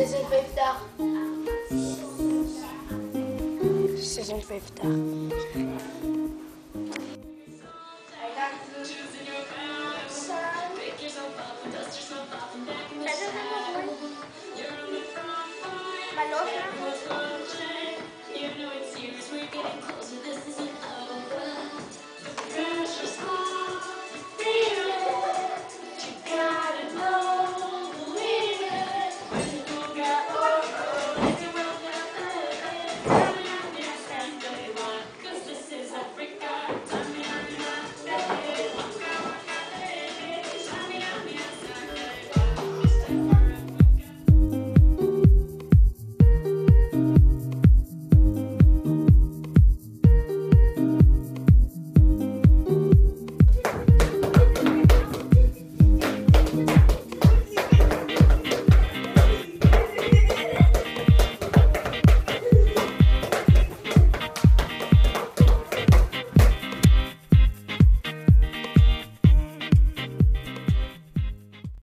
Season 5 tard. Season 5 tard. time.